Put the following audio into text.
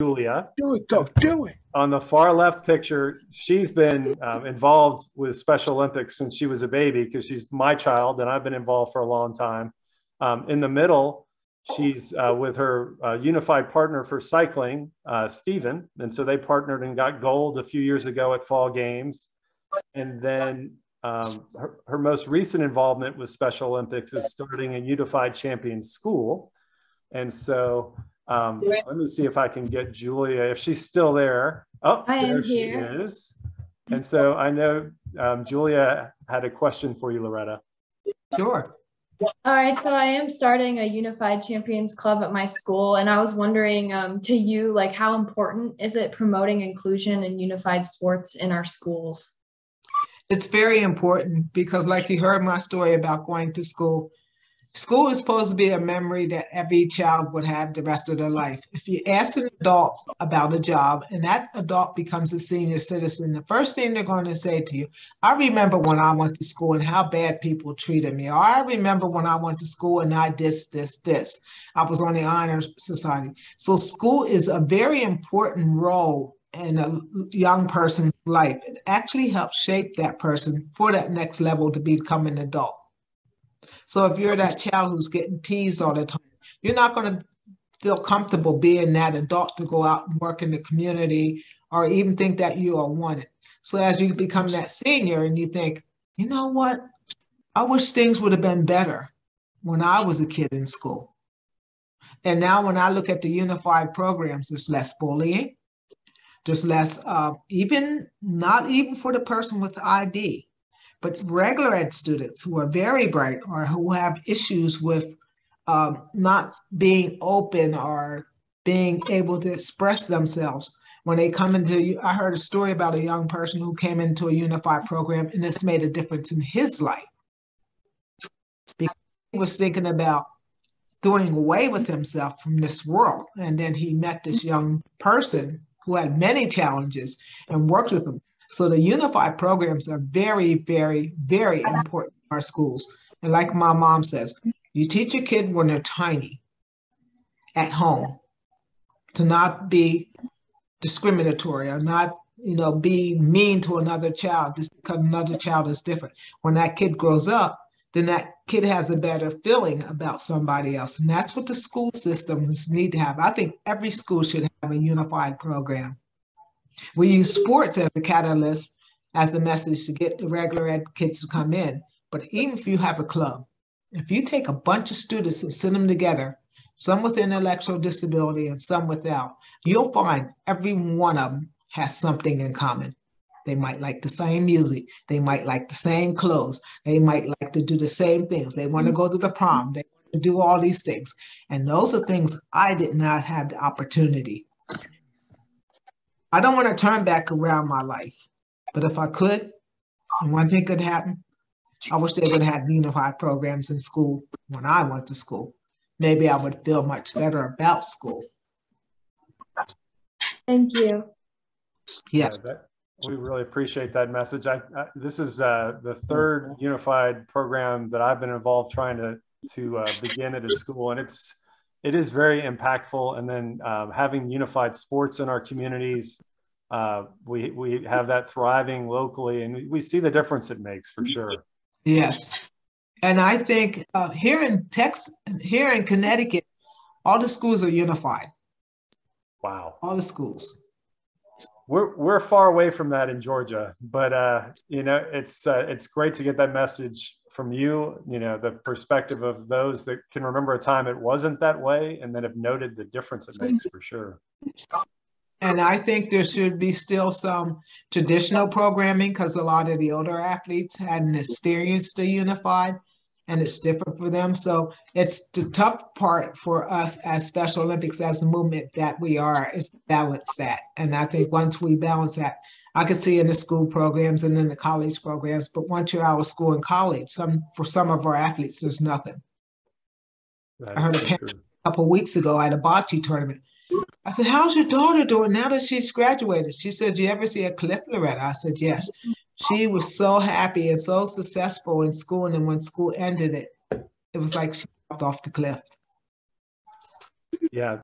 Julia. Do it, go, do it. On the far left picture, she's been um, involved with Special Olympics since she was a baby because she's my child and I've been involved for a long time. Um, in the middle, she's uh, with her uh, unified partner for cycling, uh, Stephen. And so they partnered and got gold a few years ago at Fall Games. And then um, her, her, most recent involvement with Special Olympics is starting a Unified Champions School. And so um, let me see if I can get Julia, if she's still there. Oh, I there am she here. is. And so I know um, Julia had a question for you, Loretta. Sure. All right, so I am starting a Unified Champions Club at my school, and I was wondering um, to you, like, how important is it promoting inclusion and unified sports in our schools? It's very important because, like you heard my story about going to school, school is supposed to be a memory that every child would have the rest of their life. If you ask an adult about a job and that adult becomes a senior citizen, the first thing they're going to say to you, I remember when I went to school and how bad people treated me. Or I remember when I went to school and I did this, this. I was on the honor society. So school is a very important role in a young person's life. It actually helps shape that person for that next level to become an adult. So if you're that child who's getting teased all the time, you're not going to feel comfortable being that adult to go out and work in the community or even think that you are wanted. So as you become that senior and you think, you know what? I wish things would have been better when I was a kid in school. And now when I look at the unified programs, there's less bullying, there's less, uh, even not even for the person with the ID, but regular ed students who are very bright or who have issues with um, not being open or being able to express themselves. When they come into i heard a story about a young person who came into a unified program and this made a difference in his life. Because he was thinking about doing away with himself from this world. And then he met this young person who had many challenges and worked with them so the unified programs are very, very, very important in our schools. And like my mom says, you teach a kid when they're tiny at home to not be discriminatory or not, you know, be mean to another child just because another child is different. When that kid grows up, then that kid has a better feeling about somebody else. And that's what the school systems need to have. I think every school should have a unified program. We use sports as a catalyst, as the message to get the regular ed kids to come in. But even if you have a club, if you take a bunch of students and send them together, some with intellectual disability and some without, you'll find every one of them has something in common. They might like the same music. They might like the same clothes. They might like to do the same things. They want to go to the prom. They want to do all these things. And those are things I did not have the opportunity I don't want to turn back around my life, but if I could, one thing could happen, I wish they would have unified programs in school when I went to school. Maybe I would feel much better about school. Thank you. Yeah. yeah we really appreciate that message. I, I this is uh, the third unified program that I've been involved trying to to uh, begin at a school, and it's it is very impactful. And then um, having unified sports in our communities, uh, we we have that thriving locally, and we see the difference it makes for sure. Yes, and I think uh, here in Texas, here in Connecticut, all the schools are unified. Wow, all the schools. We're we're far away from that in Georgia, but uh, you know it's uh, it's great to get that message from you, you know, the perspective of those that can remember a time it wasn't that way and then have noted the difference it makes for sure. And I think there should be still some traditional programming because a lot of the older athletes hadn't experienced the unified and it's different for them. So it's the tough part for us as Special Olympics, as a movement that we are, is balance that. And I think once we balance that, I could see in the school programs and in the college programs, but once you're out of school and college, some for some of our athletes, there's nothing. That I heard a parent a couple weeks ago at a bocce tournament. I said, "How's your daughter doing now that she's graduated?" She said, "You ever see a cliff, Loretta?" I said, "Yes." She was so happy and so successful in school, and then when school ended, it it was like she dropped off the cliff. Yeah,